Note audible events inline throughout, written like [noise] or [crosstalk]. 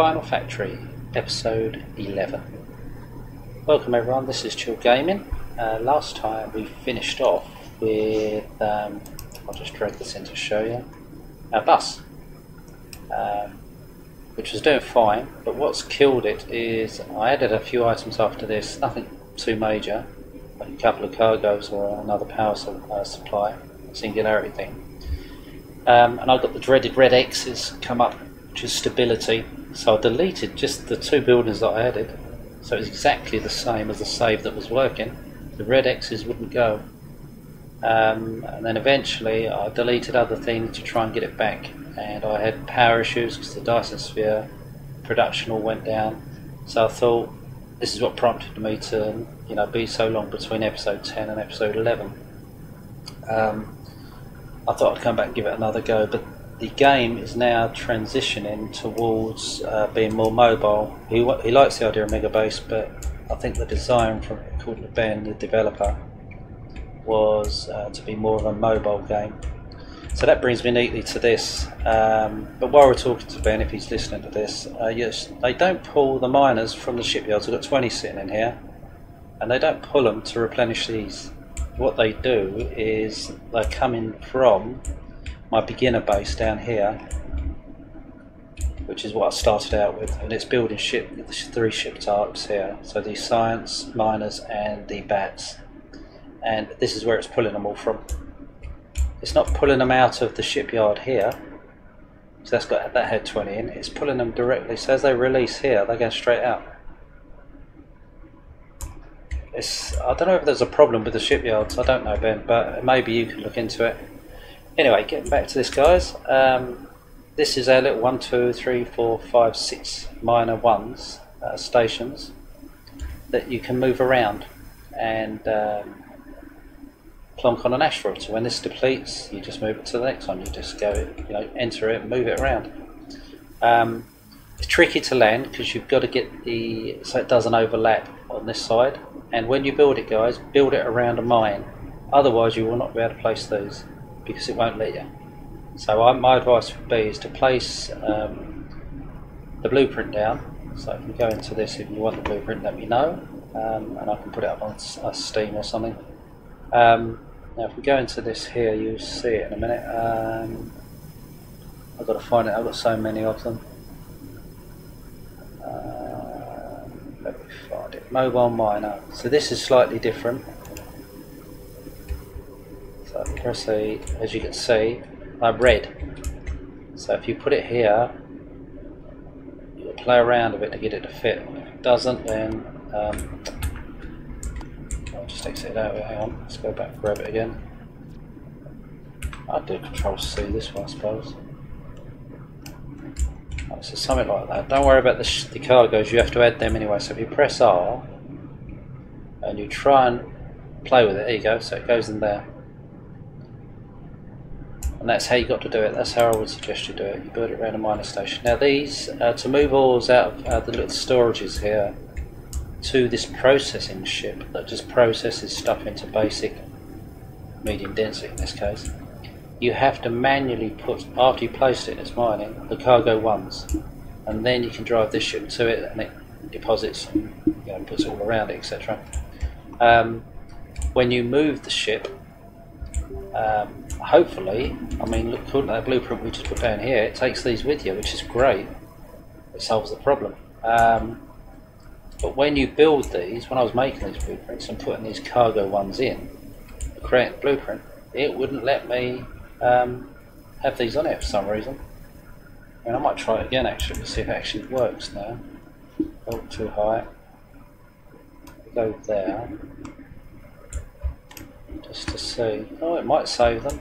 Final Factory, episode 11. Welcome everyone, this is Chill Gaming. Uh, last time we finished off with, um, I'll just drag this in to show you, our bus, um, which was doing fine, but what's killed it is I added a few items after this, nothing too major, a couple of cargoes or another power su- uh, supply, singularity thing. Um, and I've got the dreaded red X's come up, which is stability. So I deleted just the two buildings that I added. So it's exactly the same as the save that was working. The red X's wouldn't go. Um, and then eventually I deleted other things to try and get it back. And I had power issues because the Dyson Sphere production all went down. So I thought this is what prompted me to, you know, be so long between episode 10 and episode 11. Um, I thought I'd come back and give it another go, but the game is now transitioning towards uh, being more mobile. He, he likes the idea of Megabase, but I think the design from according to Ben, the developer, was uh, to be more of a mobile game. So that brings me neatly to this. Um, but while we're talking to Ben, if he's listening to this, uh, yes, they don't pull the miners from the shipyards. I've got 20 sitting in here, and they don't pull them to replenish these. What they do is they're coming from my beginner base down here, which is what I started out with, and it's building ship three ship types here. So the science, miners, and the bats, and this is where it's pulling them all from. It's not pulling them out of the shipyard here, so that's got that had 20 in. It's pulling them directly. So as they release here, they go straight out. It's I don't know if there's a problem with the shipyards. I don't know, Ben, but maybe you can look into it. Anyway, getting back to this, guys. Um, this is our little one, two, three, four, five, six minor ones uh, stations that you can move around and um, plonk on an asteroid. So when this depletes, you just move it to the next one. You just go, you know, enter it, move it around. Um, it's tricky to land because you've got to get the so it doesn't overlap on this side. And when you build it, guys, build it around a mine. Otherwise, you will not be able to place these because it won't let you. So I, my advice would be is to place um, the blueprint down. So if you go into this, if you want the blueprint, let me know, um, and I can put it up on uh, Steam or something. Um, now, if we go into this here, you'll see it in a minute. Um, I've got to find it. I've got so many of them. Uh, let me find it. Mobile miner. So this is slightly different. Press A, as you can see, I'm red. So if you put it here, you'll play around a bit to get it to fit. If it doesn't, then um, I'll just exit it out. Hang on, let's go back and grab it again. I do Control C this one, I suppose. Oh, so something like that. Don't worry about the, the cargoes. You have to add them anyway. So if you press R and you try and play with it, there you go. So it goes in there. And that's how you got to do it. That's how I would suggest you do it. You build it around a mining station. Now these, uh, to move ores out of uh, the little storages here to this processing ship that just processes stuff into basic, medium density in this case, you have to manually put, after you placed it in its mining, the cargo ones. And then you can drive this ship to it and it deposits and you know, puts all around it, etc. Um, when you move the ship, um, hopefully, I mean, look, to that blueprint we just put down here, it takes these with you, which is great. It solves the problem. Um, but when you build these, when I was making these blueprints and putting these cargo ones in, the blueprint, it wouldn't let me um, have these on it for some reason. I mean, I might try it again actually to see if it actually works now. Oh, too high. Go there just to see. Oh, it might save them.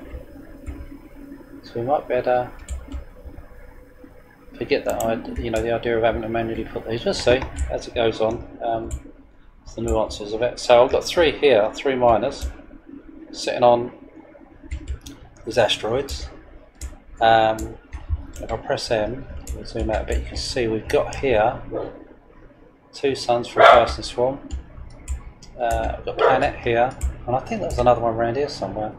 So we might better forget that idea, you know, the idea of having to manually put these. We'll see as it goes on. Um, the nuances of it. So I've got three here, three miners sitting on these asteroids. Um, if I press M, we'll zoom out a bit. You can see we've got here two suns for a Dyson swarm. Uh, I've got planet here, and I think there's another one around here somewhere.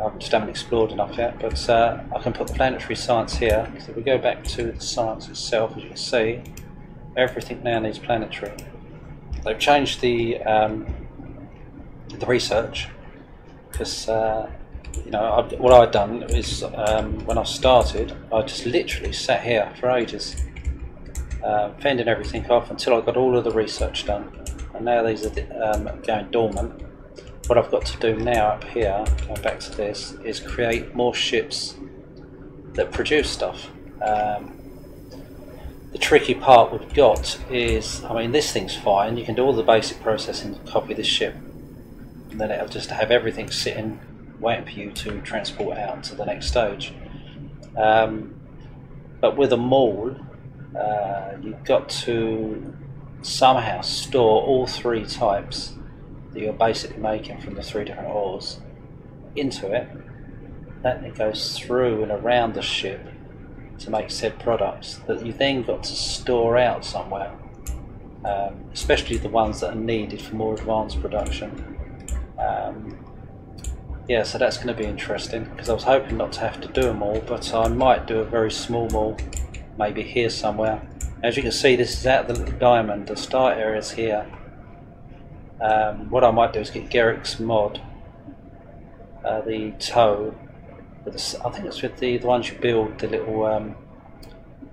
I just haven't explored enough yet, but uh, I can put the planetary science here. So if we go back to the science itself, as you can see, everything now needs planetary. They've changed the um, the research because uh, you know I, what I'd done is um, when I started, I just literally sat here for ages, uh, fending everything off until I got all of the research done. And now these are um, going dormant. What I've got to do now up here, going back to this, is create more ships that produce stuff. Um, the tricky part we've got is, I mean, this thing's fine. You can do all the basic processing to copy this ship, and then it'll just have everything sitting, waiting for you to transport out to the next stage. Um, but with a mall, uh, you've got to somehow store all three types that you're basically making from the three different ores into it. Then it goes through and around the ship to make said products that you then got to store out somewhere, um, especially the ones that are needed for more advanced production. Um, yeah, so that's going to be interesting because I was hoping not to have to do them all, but I might do a very small mall, maybe here somewhere. As you can see, this is out of the little diamond. The start area is here. Um, what I might do is get Garrick's mod, uh, the toe, I think it's with the, the ones you build the little um,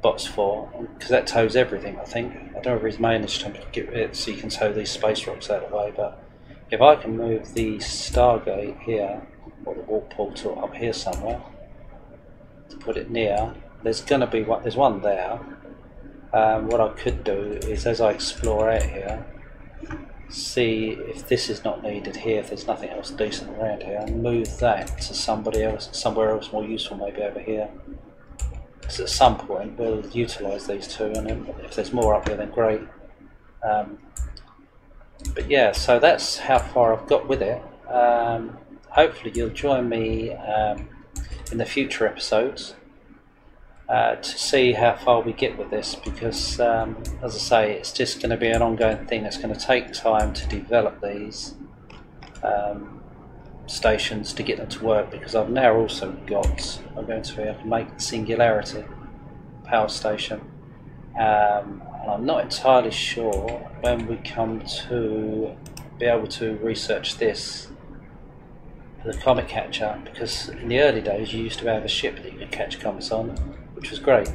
bots for, because that tows everything, I think. I don't know if he's managed to get it so you can tow these space rocks out of the way, but if I can move the Stargate here, or the warp portal up here somewhere, to put it near, there's to be one, there's one there. Um, what I could do is as I explore out here, see if this is not needed here, if there's nothing else decent around here, and move that to somebody else, somewhere else more useful, maybe over here. Because at some point we'll utilise these two, and if there's more up here, then great. Um, but yeah, so that's how far I've got with it. Um, hopefully, you'll join me um, in the future episodes uh, to see how far we get with this because, um, as I say, it's just going to be an ongoing thing. It's going to take time to develop these um, stations to get them to work because I've now also got, I'm going to be able to make the Singularity power station. Um, and I'm not entirely sure when we come to be able to research this the comet catcher because in the early days you used to have a ship that you could catch comets on which was great.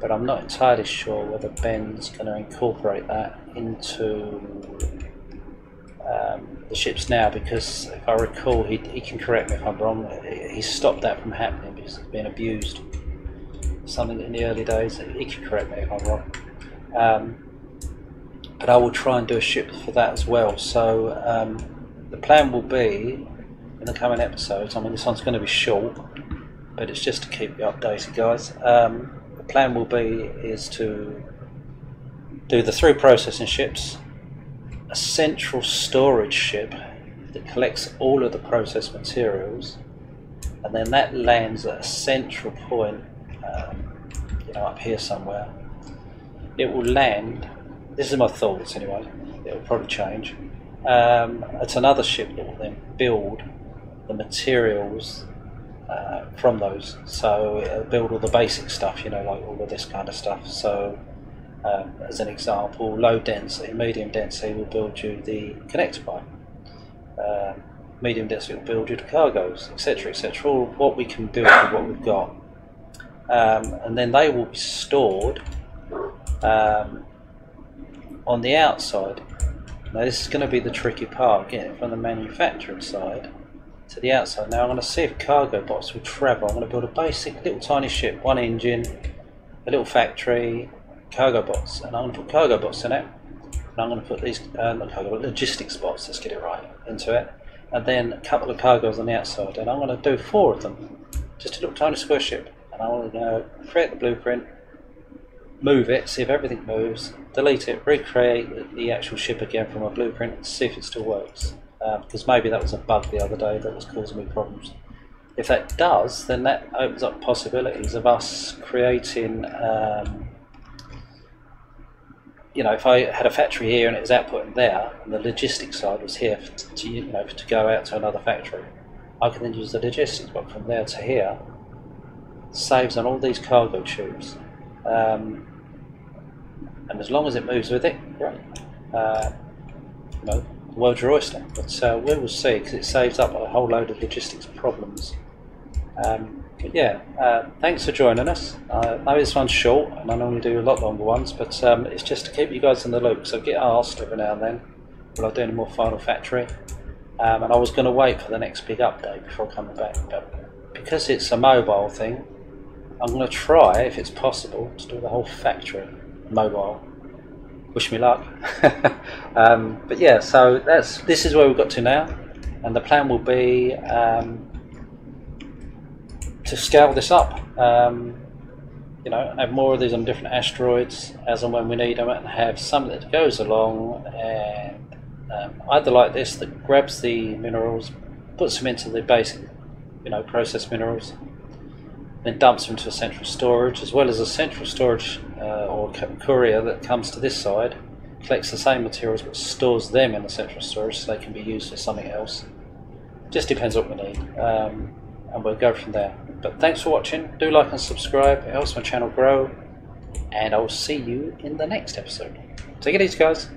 But I'm not entirely sure whether Ben's going to incorporate that into um, the ships now because if I recall, he, he can correct me if I'm wrong, he stopped that from happening because it's been abused. Something in the early days, he can correct me if I'm wrong. Um, but I will try and do a ship for that as well. So um, the plan will be in the coming episodes. I mean, this one's going to be short, but it's just to keep you updated, guys. Um, the plan will be is to do the three processing ships, a central storage ship that collects all of the processed materials, and then that lands at a central point, um, you know, up here somewhere. It will land. This is my thoughts anyway. It will probably change. Um, it's another ship that will then build the materials uh, from those. So it'll build all the basic stuff, you know, like all of this kind of stuff. So um, as an example, low density, medium density will build you the connector pipe. Uh, medium density will build you the cargoes, etc., etc. All what we can build with what we've got, um, and then they will be stored um, on the outside. Now this is going to be the tricky part, from the manufacturing side to the outside. Now I'm going to see if cargo bots will travel. I'm going to build a basic little tiny ship, one engine, a little factory, cargo bots, and I'm going to put cargo bots in it. And I'm going to put these uh, not cargo, but logistics bots. Let's get it right into it, and then a couple of cargoes on the outside. And I'm going to do four of them, just a little tiny square ship. And I'm going to create the blueprint, move it, see if everything moves, delete it, recreate the actual ship again from a blueprint, see if it still works because um, maybe that was a bug the other day that was causing me problems. If that does, then that opens up possibilities of us creating, um, you know, if I had a factory here and it was outputting there, and the logistics side was here to, you know, to go out to another factory, I can then use the logistics but from there to here. Saves on all these cargo tubes. Um, and as long as it moves with it, great. Uh, you know, the world's your oyster. But uh, we will see because it saves up a whole load of logistics problems. Um, but yeah, uh, thanks for joining us. I know this one's short, and I normally do a lot longer ones, but um, it's just to keep you guys in the loop. So get asked every now and then will I do any more Final Factory. Um, and I was going to wait for the next big update before coming back, but because it's a mobile thing, I'm going to try, if it's possible, to do the whole factory mobile. Wish me luck. [laughs] um, but yeah, so that's this is where we've got to now, and the plan will be um, to scale this up. Um, you know, have more of these on different asteroids as and when we need them, and have some that goes along and um, either like this that grabs the minerals, puts them into the basic, you know, processed minerals, then dumps them to a central storage, as well as a central storage uh, or courier that comes to this side, collects the same materials but stores them in the central storage so they can be used for something else. Just depends what we need, um, and we'll go from there. But thanks for watching. Do like and subscribe. It helps my channel grow. And I will see you in the next episode. Take it easy, guys.